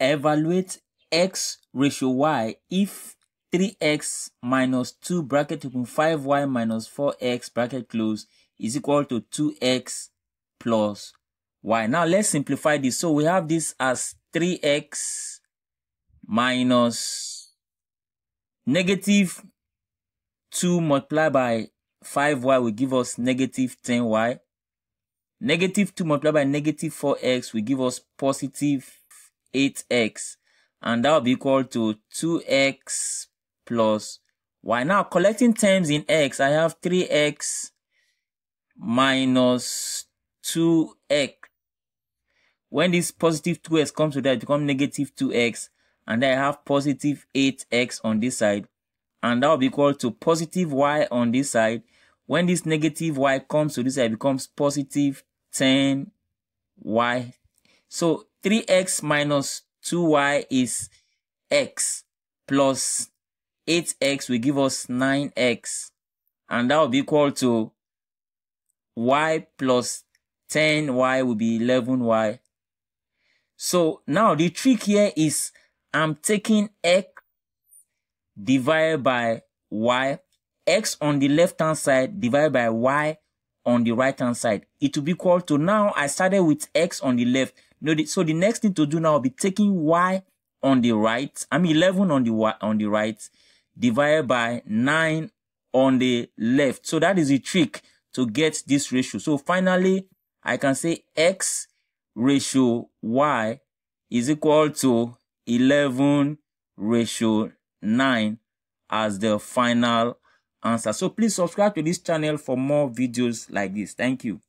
evaluate x ratio y if 3x minus 2 bracket open 5y minus 4x bracket close is equal to 2x plus y. Now let's simplify this. So we have this as 3x minus negative 2 multiplied by 5y will give us negative 10y. Negative 2 multiplied by negative 4x will give us positive 8x. And that will be equal to 2x plus y. Now collecting terms in x, I have 3x minus 2x. When this positive 2x comes to that, it becomes negative 2x. And I have positive 8x on this side. And that will be equal to positive y on this side. When this negative y comes to this side, becomes positive 10y. So 3x minus 2y is x plus 8x will give us 9x. And that will be equal to y plus 10y will be 11y. So now the trick here is I'm taking x divided by y, x on the left hand side divided by y on the right hand side. It will be equal to now I started with x on the left. So the next thing to do now will be taking y on the right. I'm 11 on the y on the right divided by 9 on the left. So that is the trick to get this ratio. So finally, I can say x ratio y is equal to 11 ratio 9 as the final answer. So please subscribe to this channel for more videos like this. Thank you.